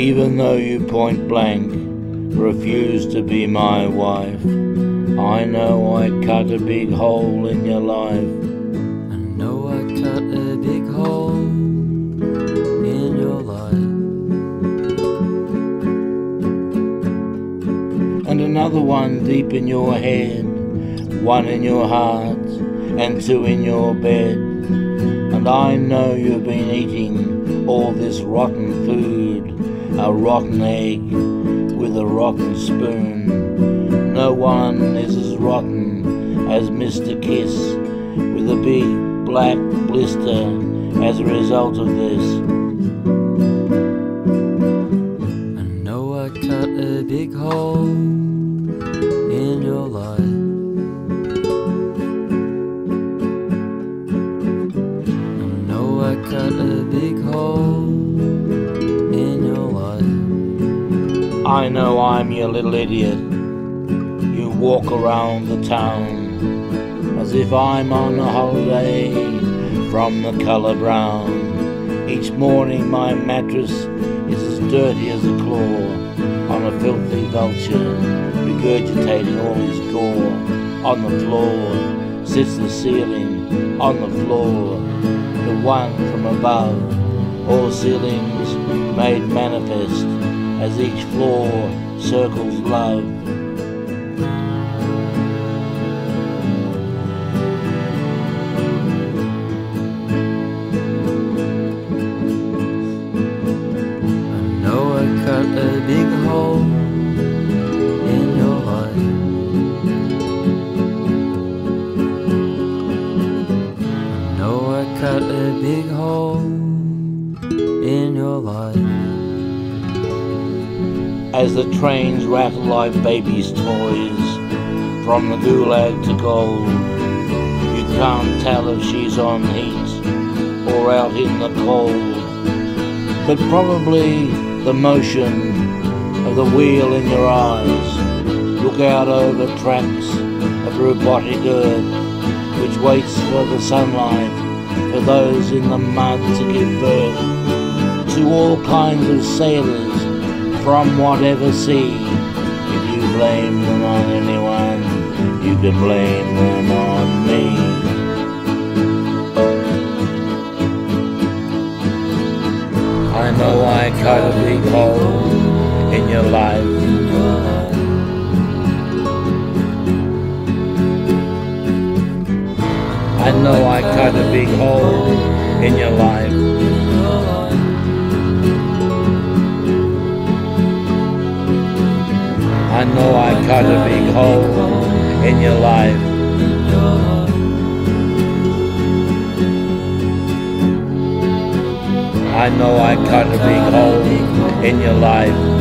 Even though you point blank refuse to be my wife, I know I cut a big hole in your life. I know I cut a big hole in your life. And another one deep in your head, one in your heart, and two in your bed. And I know you've been eating all this rotten food, a rotten egg with a rotten spoon. No one is as rotten as Mr. Kiss with a big black blister as a result of this. I know I cut a big hole I know I'm your little idiot. You walk around the town as if I'm on a holiday from the color brown. Each morning my mattress is as dirty as a claw on a filthy vulture, regurgitating all his gore. On the floor sits the ceiling, on the floor, the one from above. All ceilings made manifest as each floor circles love. I know I cut a big hole As the trains rattle like babies' toys from the gulag to gold, you can't tell if she's on heat or out in the cold. But probably the motion of the wheel in your eyes look out over tracks of robotic earth which waits for the sunlight for those in the mud to give birth to all kinds of sailors from whatever sea. If you blame them on anyone, you can blame them on me. I know I cut a big hole in your life. I know I cut a big hole in your life. I know I cut a big hole in your life. I know I cut a big hole in your life.